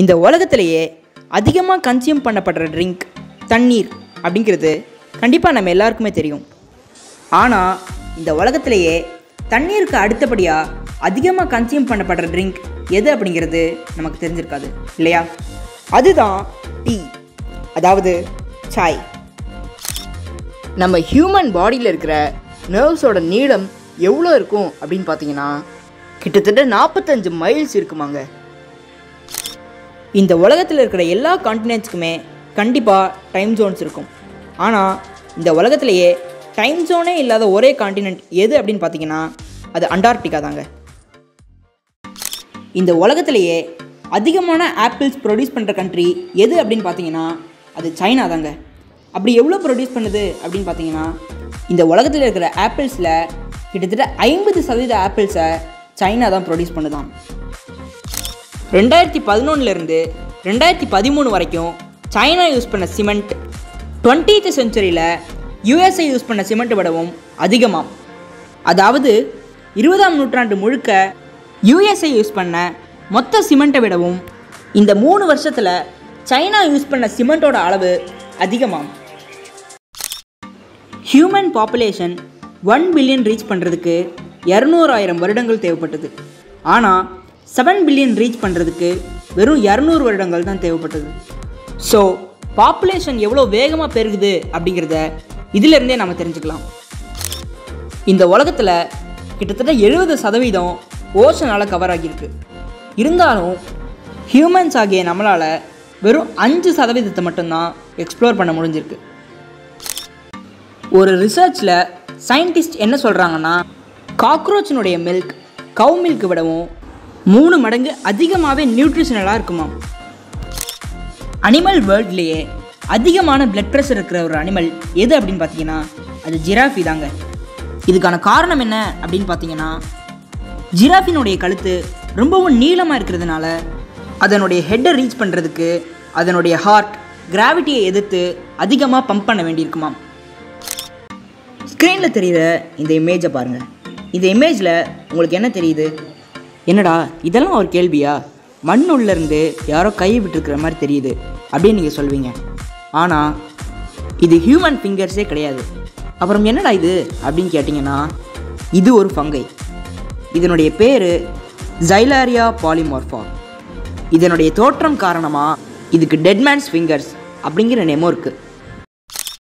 இந்த உலகத்திலேயே அதிகமாக கன்சியூம் பண்ணப்படுற ட்ரிங்க் தண்ணீர் அப்படிங்கிறது கண்டிப்பாக நம்ம எல்லாருக்குமே தெரியும். ஆனால் இந்த உலகத்திலேயே தண்ணீருக்கு அடுத்தபடியாக அதிகமாக கன்சியூம் பண்ணப்படுற ட்ரிங்க் எது அப்படிங்கிறது நமக்கு தெரிஞ்சிருக்காது இல்லையா? அதுதான் டீ அதாவது சாய் நம்ம ஹியூமன் பாடியில் இருக்கிற நர்வ்ஸோட நீளம் எவ்வளோ இருக்கும் அப்படின்னு பார்த்தீங்கன்னா கிட்டத்தட்ட நாற்பத்தஞ்சு மைல்ஸ் இருக்குமாங்க. இந்த உலகத்தில் இருக்கிற எல்லா கான்டினென்ட்ஸ்க்குமே கண்டிப்பாக டைம் ஜோன்ஸ் இருக்கும். ஆனால் இந்த உலகத்திலேயே டைம் ஜோனே இல்லாத ஒரே கான்டினென்ட் எது அப்படின்னு பார்த்தீங்கன்னா அது அண்டார்டிகா தாங்க. இந்த உலகத்திலேயே அதிகமான ஆப்பிள்ஸ் ப்ரொடியூஸ் பண்ணுற கண்ட்ரி எது அப்படின்னு பார்த்தீங்கன்னா அது சைனா தாங்க. அப்படி எவ்வளோ ப்ரொடியூஸ் பண்ணுது அப்படின்னு பார்த்தீங்கன்னா இந்த உலகத்தில் இருக்கிற ஆப்பிள்ஸில் கிட்டத்தட்ட ஐம்பது சதவீத ஆப்பிள்ஸை சைனா தான் ப்ரொடியூஸ் பண்ணுதான். ரெண்டாயிரத்தி பதினொன்னுலேருந்து ரெண்டாயிரத்தி பதிமூணு வரைக்கும் சைனா யூஸ் பண்ண சிமெண்ட் டுவெண்ட்டீத் செஞ்சுரியில் யூஎஸ்ஏ யூஸ் பண்ண சிமெண்ட் விடவும் அதிகமாம். அதாவது இருபதாம் நூற்றாண்டு முழுக்க யூஎஸ்ஏ யூஸ் பண்ண மொத்த சிமெண்ட்டை விடவும் இந்த மூணு வருஷத்தில் சைனா யூஸ் பண்ண சிமெண்ட்டோட அளவு அதிகமாம். Human population one billion reach பண்ணுறதுக்கு இரநூறாயிரம் வருடங்கள் தேவைப்பட்டது. ஆனால் செவன் பில்லியன் ரீச் பண்ணுறதுக்கு வெறும் இரநூறு வருடங்கள் தான் தேவைப்பட்டது. ஸோ பாப்புலேஷன் எவ்வளோ வேகமாக பெருகுது அப்படிங்கிறத இதிலிருந்தே நம்ம தெரிஞ்சுக்கலாம். இந்த உலகத்தில் கிட்டத்தட்ட எழுபது சதவீதம் ஓஷனால் கவர் ஆகியிருக்கு. இருந்தாலும் ஹியூமன்ஸ் ஆகிய நம்மளால் வெறும் அஞ்சு சதவீதத்தை மட்டும்தான் எக்ஸ்ப்ளோர் பண்ண முடிஞ்சிருக்கு. ஒரு ரிசர்ச்சில் சயின்டிஸ்ட் என்ன சொல்கிறாங்கன்னா காக்ரோச்சினுடைய மில்க் கவு மில்க் விடவும் மூணு மடங்கு அதிகமாகவே நியூட்ரிஷனலாக இருக்குமாம் அனிமல் வேர்ல்ட்லேயே அதிகமான பிளட் ப்ரெஷர் இருக்கிற ஒரு அனிமல் எது அப்படின்னு பார்த்தீங்கன்னா அது ஜிராஃபி தாங்க. இதுக்கான காரணம் என்ன அப்படின்னு பார்த்தீங்கன்னா ஜிராஃபினுடைய கழுத்து ரொம்பவும் நீளமாக இருக்கிறதுனால அதனுடைய ஹெட்டை ரீச் பண்ணுறதுக்கு அதனுடைய ஹார்ட் கிராவிட்டியை எதிர்த்து அதிகமாக பம்ப் பண்ண வேண்டியிருக்குமாம். ஸ்க்ரீனில் தெரிகிற இந்த இமேஜை பாருங்கள் இந்த இமேஜில் உங்களுக்கு என்ன தெரியுது? என்னடா இதெல்லாம் ஒரு கேள்வியா? மண் உள்ளேருந்து யாரோ கை விட்டுருக்கிற மாதிரி தெரியுது அப்படின்னு நீங்கள் சொல்வீங்க. ஆனால் இது ஹியூமன் ஃபிங்கர்ஸே கிடையாது. அப்புறம் என்னடா இது அப்படின்னு கேட்டிங்கன்னா இது ஒரு ஃபங்கை. இதனுடைய பேர் ஜைலாரியா பாலிமார்ஃபா இதனுடைய தோற்றம் காரணமாக இதுக்கு டெட்மேன்ஸ் ஃபிங்கர்ஸ் அப்படிங்கிற நெமோ இருக்குது